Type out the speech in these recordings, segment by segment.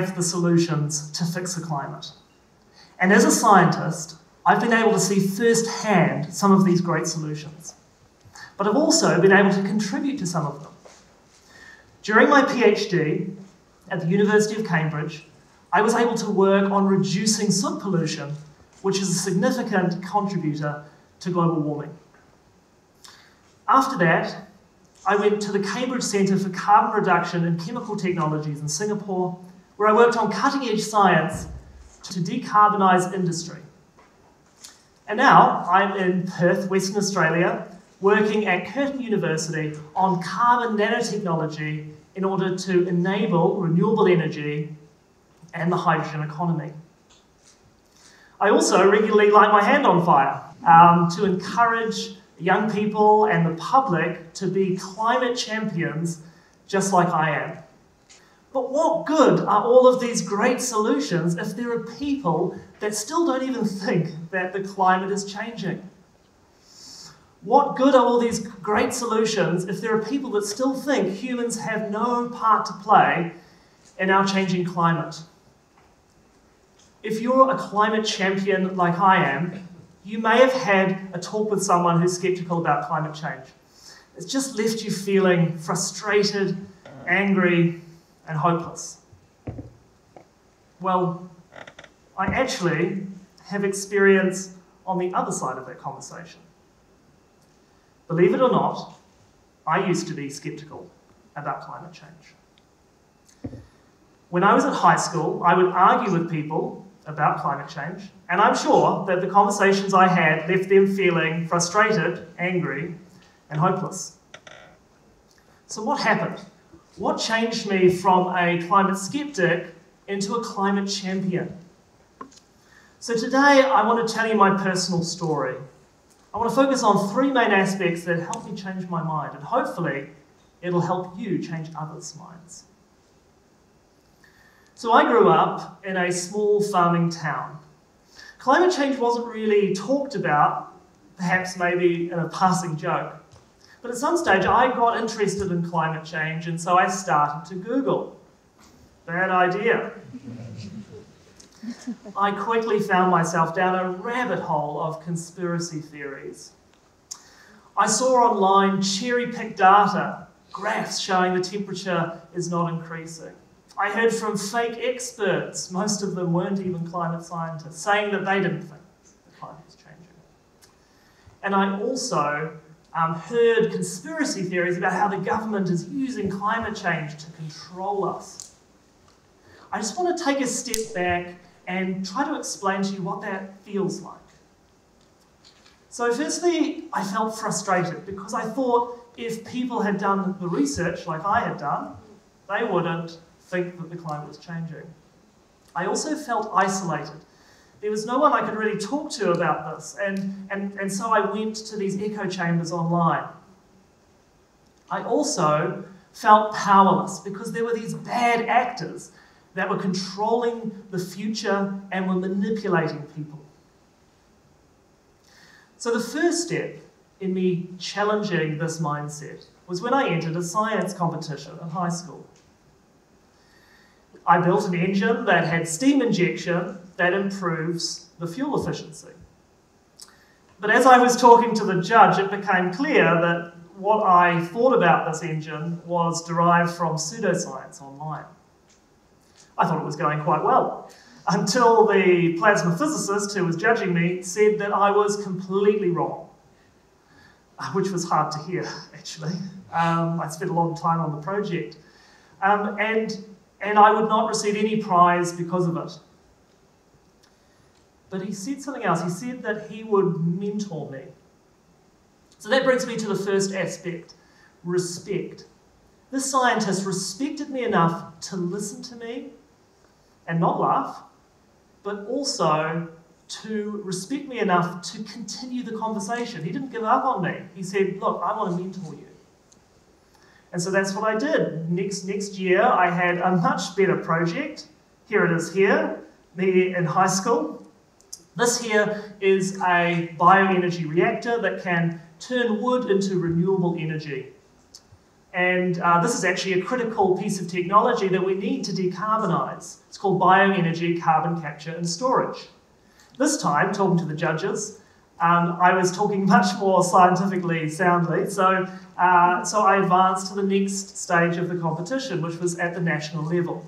have the solutions to fix the climate. And as a scientist, I've been able to see firsthand some of these great solutions. But I've also been able to contribute to some of them. During my PhD at the University of Cambridge, I was able to work on reducing soot pollution, which is a significant contributor to global warming. After that, I went to the Cambridge Centre for Carbon Reduction and Chemical Technologies in Singapore, where I worked on cutting edge science to decarbonise industry. And now I'm in Perth, Western Australia, working at Curtin University on carbon nanotechnology in order to enable renewable energy and the hydrogen economy. I also regularly light my hand on fire um, to encourage young people and the public to be climate champions just like I am. But what good are all of these great solutions if there are people that still don't even think that the climate is changing? What good are all these great solutions if there are people that still think humans have no part to play in our changing climate? If you're a climate champion like I am, you may have had a talk with someone who's skeptical about climate change. It's just left you feeling frustrated, angry, and hopeless. Well, I actually have experience on the other side of that conversation. Believe it or not, I used to be skeptical about climate change. When I was at high school, I would argue with people about climate change, and I'm sure that the conversations I had left them feeling frustrated, angry, and hopeless. So, what happened? What changed me from a climate skeptic into a climate champion? So, today I want to tell you my personal story. I want to focus on three main aspects that helped me change my mind, and hopefully, it'll help you change others' minds. So I grew up in a small farming town. Climate change wasn't really talked about, perhaps maybe in a passing joke. But at some stage, I got interested in climate change, and so I started to Google. Bad idea. I quickly found myself down a rabbit hole of conspiracy theories. I saw online cherry picked data, graphs showing the temperature is not increasing. I heard from fake experts, most of them weren't even climate scientists, saying that they didn't think the climate was changing. And I also um, heard conspiracy theories about how the government is using climate change to control us. I just want to take a step back and try to explain to you what that feels like. So, firstly, I felt frustrated because I thought if people had done the research like I had done, they wouldn't think that the climate was changing. I also felt isolated. There was no one I could really talk to about this, and, and, and so I went to these echo chambers online. I also felt powerless because there were these bad actors that were controlling the future and were manipulating people. So, the first step in me challenging this mindset was when I entered a science competition in high school. I built an engine that had steam injection that improves the fuel efficiency. But as I was talking to the judge, it became clear that what I thought about this engine was derived from pseudoscience online. I thought it was going quite well until the plasma physicist who was judging me said that I was completely wrong, which was hard to hear, actually. Um, I spent a long time on the project. Um, and and I would not receive any prize because of it. But he said something else. He said that he would mentor me. So that brings me to the first aspect respect. This scientist respected me enough to listen to me and not laugh, but also to respect me enough to continue the conversation. He didn't give up on me. He said, Look, I want to mentor you. And so that's what I did. Next, next year, I had a much better project. Here it is here, me in high school. This here is a bioenergy reactor that can turn wood into renewable energy. And uh, this is actually a critical piece of technology that we need to decarbonise. It's called bioenergy carbon capture and storage. This time, talking to the judges, um, I was talking much more scientifically soundly, so, uh, so I advanced to the next stage of the competition, which was at the national level.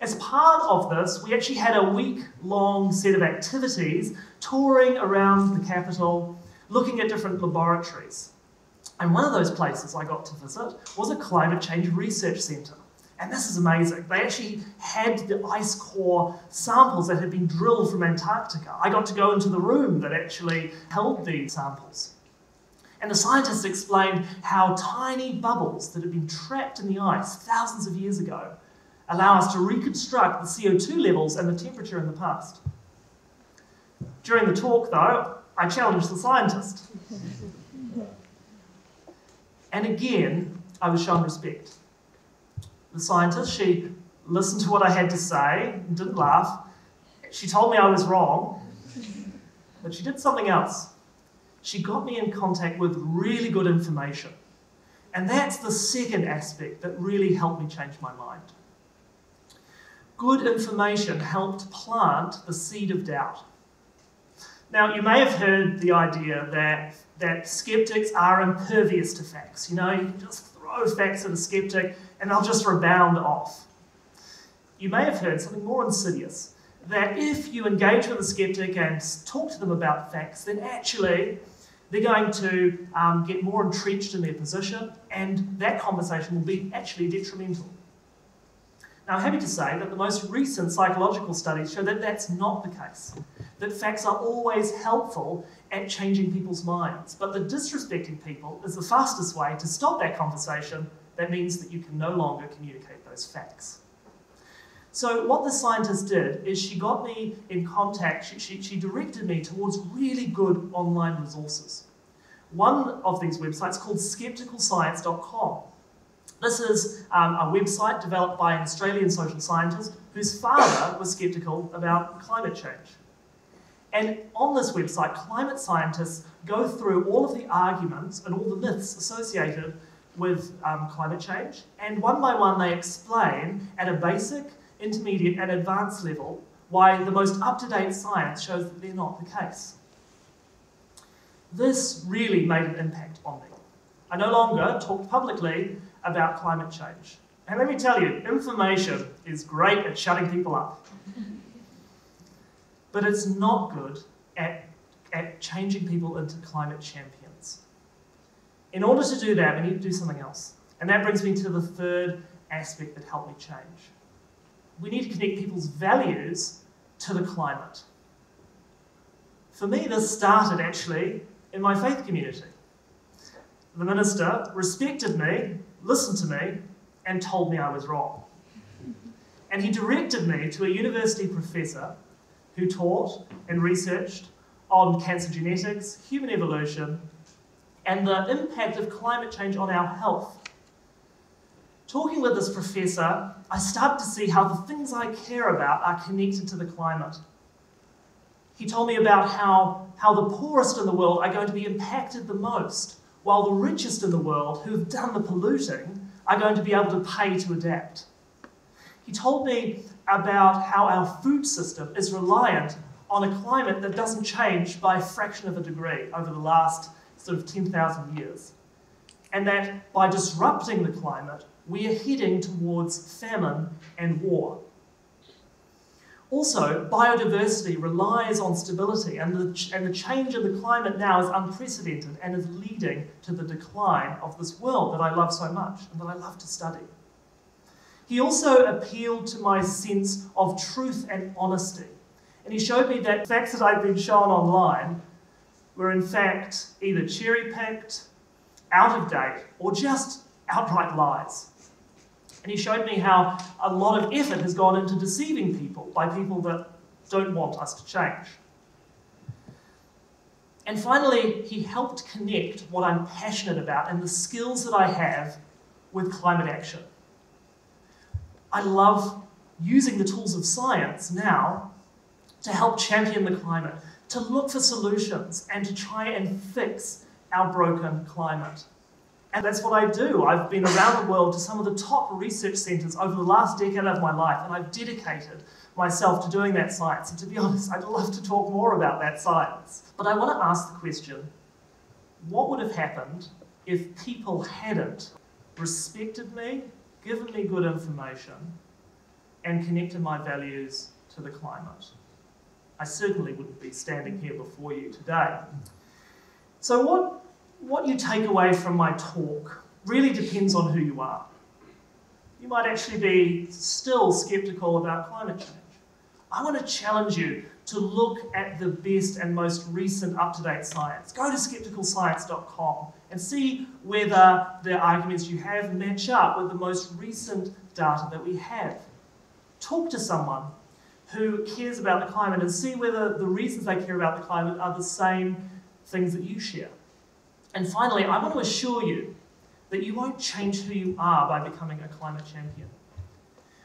As part of this, we actually had a week long set of activities touring around the capital, looking at different laboratories. And one of those places I got to visit was a climate change research centre. And this is amazing. They actually had the ice core samples that had been drilled from Antarctica. I got to go into the room that actually held these samples. And the scientists explained how tiny bubbles that had been trapped in the ice thousands of years ago allow us to reconstruct the CO2 levels and the temperature in the past. During the talk, though, I challenged the scientist. and again, I was shown respect. The scientist, she listened to what I had to say and didn't laugh. She told me I was wrong, but she did something else. She got me in contact with really good information. And that's the second aspect that really helped me change my mind good information helped plant the seed of doubt. Now, you may have heard the idea that, that skeptics are impervious to facts. You know, you can just throw facts at a skeptic and they'll just rebound off. You may have heard something more insidious that if you engage with a skeptic and talk to them about facts, then actually they're going to um, get more entrenched in their position, and that conversation will be actually detrimental. Now, I'm happy to say that the most recent psychological studies show that that's not the case, that facts are always helpful at changing people's minds. But the disrespecting people is the fastest way to stop that conversation. That means that you can no longer communicate those facts. So, what the scientist did is she got me in contact, she, she, she directed me towards really good online resources. One of these websites called skepticalscience.com this is um, a website developed by an Australian social scientist whose father was skeptical about climate change. And on this website, climate scientists go through all of the arguments and all the myths associated with um, climate change, and one by one they explain at a basic, intermediate, and advanced level why the most up to date science shows that they're not the case. This really made an impact on me. I no longer talked publicly about climate change. And let me tell you, information is great at shutting people up. but it's not good at, at changing people into climate champions. In order to do that, we need to do something else. And that brings me to the third aspect that helped me change. We need to connect people's values to the climate. For me, this started actually in my faith community. The minister respected me listened to me, and told me I was wrong. And he directed me to a university professor who taught and researched on cancer genetics, human evolution, and the impact of climate change on our health. Talking with this professor, I started to see how the things I care about are connected to the climate. He told me about how, how the poorest in the world are going to be impacted the most while the richest in the world, who've done the polluting, are going to be able to pay to adapt. He told me about how our food system is reliant on a climate that doesn't change by a fraction of a degree over the last sort of 10,000 years. And that by disrupting the climate, we are heading towards famine and war. Also, biodiversity relies on stability, and the, and the change in the climate now is unprecedented and is leading to the decline of this world that I love so much and that I love to study. He also appealed to my sense of truth and honesty, and he showed me that facts that I'd been shown online were in fact either cherry picked, out of date, or just outright lies. And he showed me how a lot of effort has gone into deceiving people by people that don't want us to change. And finally, he helped connect what I'm passionate about and the skills that I have with climate action. I love using the tools of science now to help champion the climate, to look for solutions, and to try and fix our broken climate. And that's what I do. I've been around the world to some of the top research centres over the last decade of my life, and I've dedicated myself to doing that science. And to be honest, I'd love to talk more about that science. But I want to ask the question what would have happened if people hadn't respected me, given me good information, and connected my values to the climate? I certainly wouldn't be standing here before you today. So, what, what you take away from my talk really depends on who you are. You might actually be still skeptical about climate change. I want to challenge you to look at the best and most recent up to date science. Go to skepticalscience.com and see whether the arguments you have match up with the most recent data that we have. Talk to someone who cares about the climate and see whether the reasons they care about the climate are the same things that you share. And finally, I want to assure you that you won't change who you are by becoming a climate champion.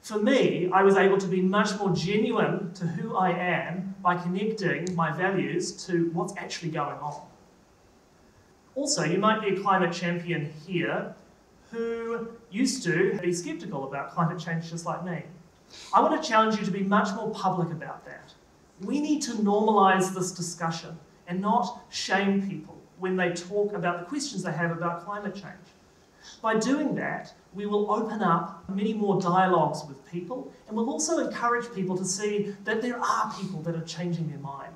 For me, I was able to be much more genuine to who I am by connecting my values to what's actually going on. Also, you might be a climate champion here who used to be skeptical about climate change just like me. I want to challenge you to be much more public about that. We need to normalise this discussion and not shame people when they talk about the questions they have about climate change. By doing that, we will open up many more dialogues with people and we'll also encourage people to see that there are people that are changing their mind.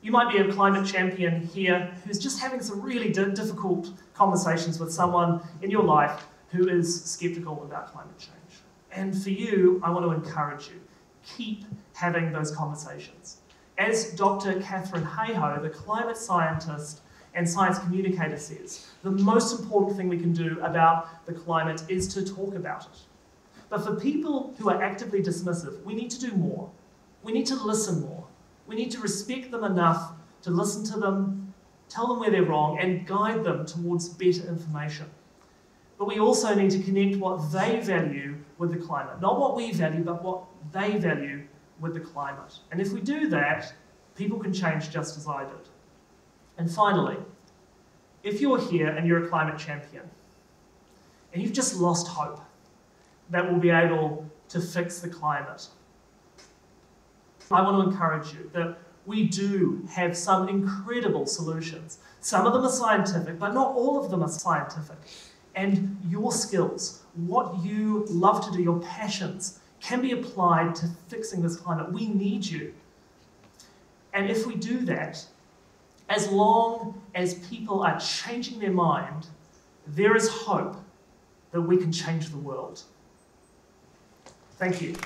You might be a climate champion here who's just having some really difficult conversations with someone in your life who is skeptical about climate change. And for you, I want to encourage you keep having those conversations. As Dr. Katharine Hayhoe, the climate scientist and science communicator says, the most important thing we can do about the climate is to talk about it. But for people who are actively dismissive, we need to do more. We need to listen more. We need to respect them enough to listen to them, tell them where they're wrong, and guide them towards better information. But we also need to connect what they value with the climate. Not what we value, but what they value with the climate. And if we do that, people can change just as I did. And finally, if you're here and you're a climate champion, and you've just lost hope that we'll be able to fix the climate, I want to encourage you that we do have some incredible solutions. Some of them are scientific, but not all of them are scientific. And your skills, what you love to do, your passions, can be applied to fixing this climate. We need you. And if we do that, as long as people are changing their mind, there is hope that we can change the world. Thank you.